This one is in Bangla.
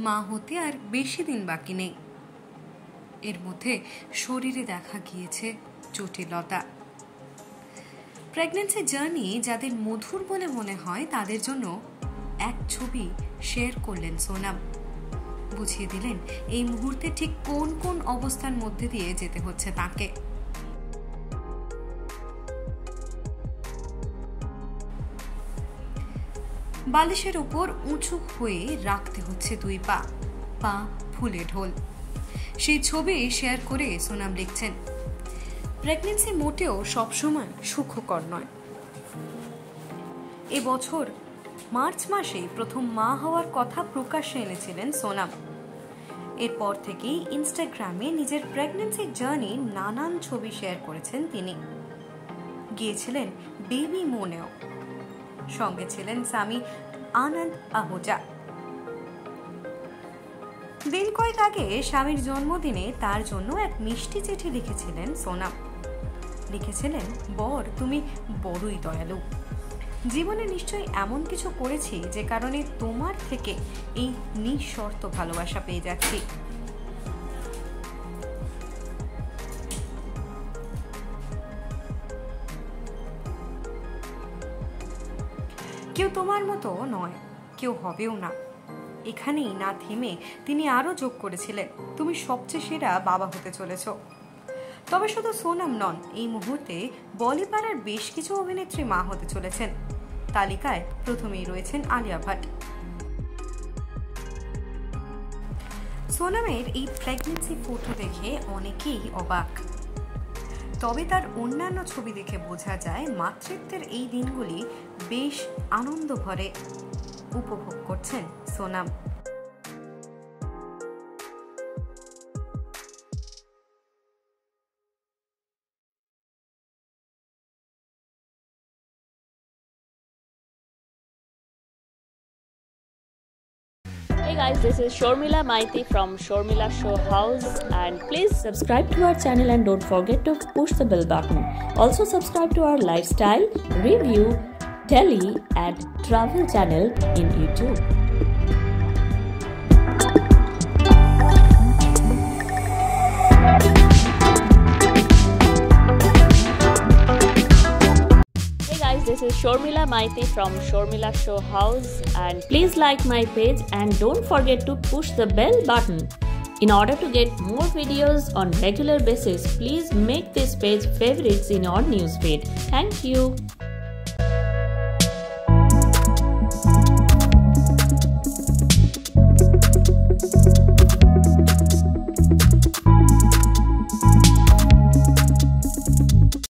মা হতে আর বেশি দিন বাকি নেই। এর মধ্যে শরীরে দেখা গিয়েছে জটিলতা। প্রেগনেন্সি জার্নি যাদের মধুর বলে মনে হয়, তাদের জন্য এক ছবি শেয়ার করলেন সোনাম। বুঝিয়ে দিলেন, এই মুহূর্তে ঠিক কোন কোন অবস্থার মধ্যে দিয়ে যেতে হচ্ছে তাকে। বালিশের উপর উঁচু হয়ে রাখতে হচ্ছে দুই পা পা ফুলে ঢোল। সেই ছবি শেয়ার করে সোনাম লিখছেন। প্রেগনেন্সি মোটেও সবসময় সুখকর নয়। এবছর মার্চ মাসে প্রথম মা হওয়ার কথা প্রকাশ্যে এনেছিলেন সোনাম। এরপর থেকেই ইনস্টাগ্রামে নিজের প্রেগনেন্সি জার্নি নানান ছবি শেয়ার করেছেন তিনি। গিয়েছিলেন বেবি মোনেও। সঙ্গে ছিলেন স্বামী আনন্দ আহুজা। দিন কয়েক আগে স্বামীর জন্মদিনে তার জন্য এক মিষ্টি চিঠি লিখেছিলেন সোনাম। লিখেছিলেন, বর, তুমি বড়ই দয়ালু। জীবনে নিশ্চয়ই এমন কিছু করেছি যে কারণে তোমার থেকে এই নিঃশর্ত ভালোবাসা পেয়ে যাচ্ছি। কেউ তোমার মতো নয়, কেউ হবেও না। এখানেই না থেমে তিনি আরও যোগ করেছিলেন, তুমি সবচেয়ে সেরা বাবা হতে চলেছ। তবে শুধু সোনাম নন, এই মুহূর্তে বলিপাড়ার বেশ কিছু অভিনেত্রী মা হতে চলেছেন। তালিকায় প্রথমেই রয়েছেন আলিয়া ভাট। সোনামের এই প্রেগনেন্সি ফটো দেখে অনেকেই অবাক। তবে তার অন্যান্য ছবি দেখে বোঝা যায়, মাতৃত্বের এই দিনগুলি বেশ আনন্দ ভরে উপভোগ করছেন Sonam. Guys, this is Shormila Maiti from Shormila Show House and please Subscribe to our channel and don't forget to push the bell button. Also subscribe to our lifestyle, review, telly and travel channel in YouTube. This is Shormila Maiti from Shormila Show House and Please like my page and don't forget to push the bell button. In order to get more videos on regular basis, please make this page favorites in your newsfeed. Thank you.